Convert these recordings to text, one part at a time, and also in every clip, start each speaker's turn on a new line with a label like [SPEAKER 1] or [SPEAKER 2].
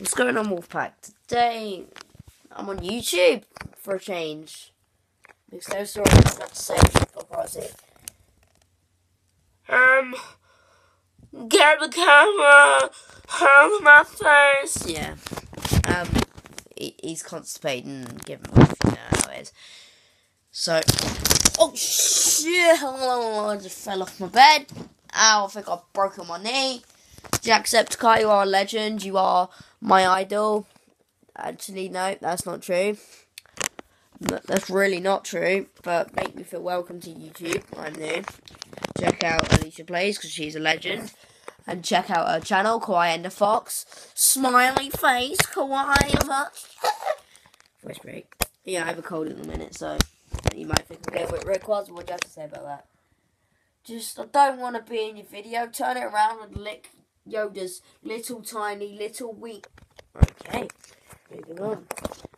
[SPEAKER 1] What's going on, Wolfpack? Today, I'm on YouTube for a change. Because there's stories not to say. Um, get the camera out my face. Yeah. Um, he, he's constipating and giving off, you know how it is. So, oh shit! I just fell off my bed. Ow, I think I've broken my knee. Jacksepticeye, you are a legend. You are my idol. Actually, no, that's not true. That's really not true. But make me feel welcome to YouTube. I'm new. Check out Alicia Plays because she's a legend. And check out her channel, Kawaii and the Fox. Smiley face, Kawaii Fox. Voice break. Yeah, I have a cold in a minute, so you might think I'm going Rick was. What do you have to say about that? Just, I don't want to be in your video. Turn it around and lick Yoda's little tiny little weak. Okay, moving on.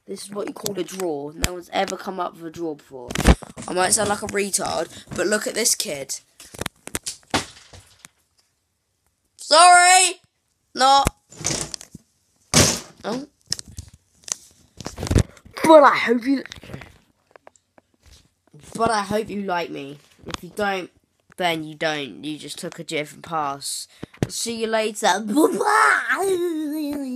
[SPEAKER 1] This is what you call a draw. No one's ever come up with a draw before. I might sound like a retard, but look at this kid. Sorry! Not. Oh. But I hope you. But I hope you like me. If you don't, then you don't. You just took a different pass. See you later. Bye-bye.